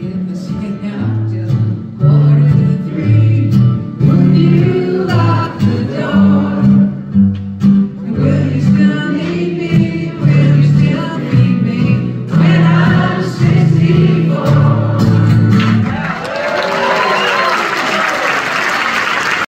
in the sea.